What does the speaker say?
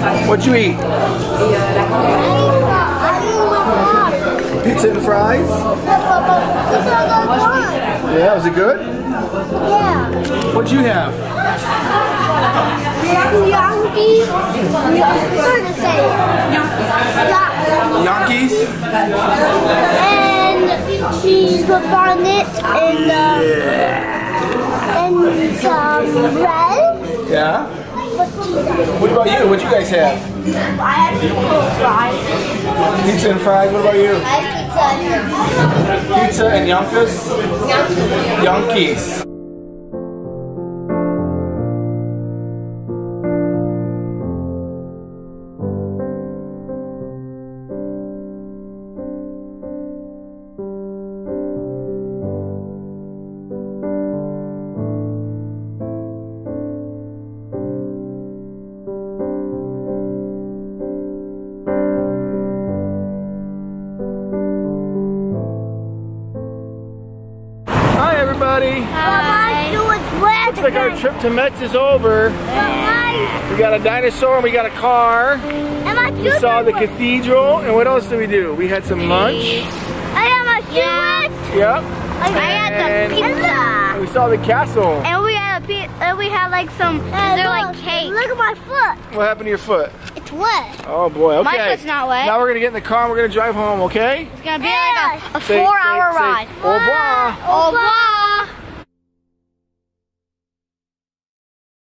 What'd you eat? Pizza and fries? Yeah, was it good? Yeah. What'd you have? Yankees. Hard to say. Yeah. Yankees? And cheese with on it and um, and some bread. Yeah. What about you? What'd you guys have? I had pizza and fries. Pizza and fries. What about you? I had pizza Pizza and Yonkers? and Yankees. Everybody. Hi. Looks like our trip to Metz is over. We got a dinosaur and we got a car. We saw the cathedral and what else did we do? We had some lunch. I have my shoe Yep. I had And- the pizza. And we saw the castle. And we had a pe- and we had like some they're like cake. Look at my foot. What happened to your foot? It's wet. Oh boy, okay. My foot's not wet. Now we're gonna get in the car and we're gonna drive home, okay? It's gonna be like a, a Say- four hour say- say ride. Au revoir. Au revoir.